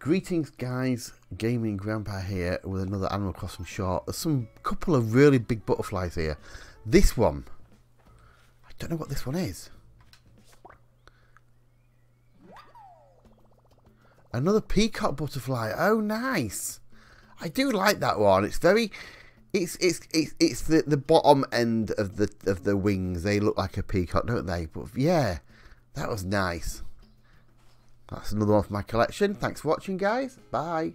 Greetings guys, Gaming Grandpa here with another Animal Crossing short. There's some couple of really big butterflies here. This one, I don't know what this one is. Another peacock butterfly. Oh, nice. I do like that one. It's very, it's it's it's it's the the bottom end of the of the wings. They look like a peacock, don't they? But yeah, that was nice. That's another one for my collection. Thanks for watching, guys. Bye.